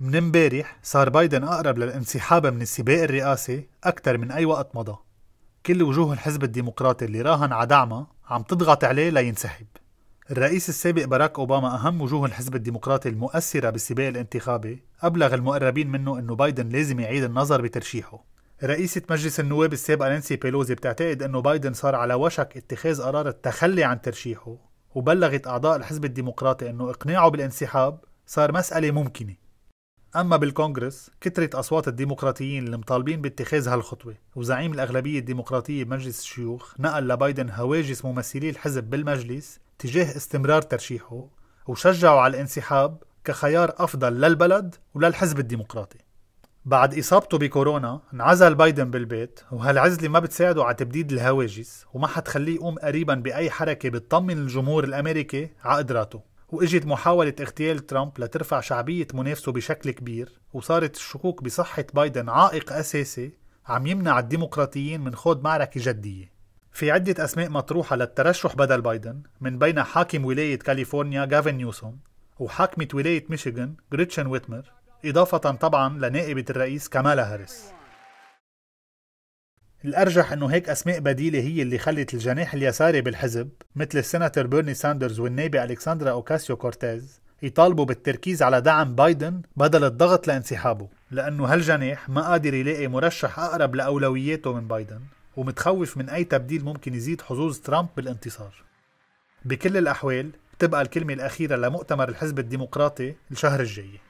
من امبارح صار بايدن أقرب للانسحاب من السباق الرئاسي أكثر من أي وقت مضى. كل وجوه الحزب الديمقراطي اللي راهن على دعمه عم تضغط عليه لينسحب. الرئيس السابق باراك أوباما أهم وجوه الحزب الديمقراطي المؤثرة بالسباق الانتخابي أبلغ المقربين منه أنه بايدن لازم يعيد النظر بترشيحه. رئيسة مجلس النواب السابقة نانسي بيلوزي بتعتقد أنه بايدن صار على وشك اتخاذ قرار التخلي عن ترشيحه وبلغت أعضاء الحزب الديمقراطي أنه إقناعه بالانسحاب صار مسألة ممكنة. أما بالكونغرس كترت أصوات الديمقراطيين المطالبين باتخاذ هالخطوة. وزعيم الأغلبية الديمقراطية بمجلس الشيوخ نقل لبايدن هواجس ممثلي الحزب بالمجلس تجاه استمرار ترشيحه وشجعوا على الانسحاب كخيار أفضل للبلد وللحزب الديمقراطي. بعد إصابته بكورونا انعزل بايدن بالبيت وهالعزلة ما بتساعده على تبديد الهواجس وما حتخليه يقوم قريبا بأي حركة بتطمن الجمهور الأمريكي على قدراته وإجت محاولة اغتيال ترامب لترفع شعبية منافسه بشكل كبير وصارت الشكوك بصحة بايدن عائق أساسي عم يمنع الديمقراطيين من خوض معركة جدية. في عدة أسماء مطروحة للترشح بدل بايدن من بين حاكم ولاية كاليفورنيا جافن نيوسوم وحاكمة ولاية ميشيغان غريتشن ويتمر إضافة طبعا لنائبة الرئيس كامالا هاريس. الأرجح أنه هيك أسماء بديلة هي اللي خلت الجناح اليساري بالحزب مثل السيناتور بيرني ساندرز والنائبة ألكسندرا أوكاسيو كورتيز يطالبوا بالتركيز على دعم بايدن بدل الضغط لانسحابه لأنه هالجناح ما قادر يلاقي مرشح أقرب لأولوياته من بايدن ومتخوف من أي تبديل ممكن يزيد حظوظ ترامب بالانتصار. بكل الأحوال بتبقى الكلمة الأخيرة لمؤتمر الحزب الديمقراطي الشهر الجاي.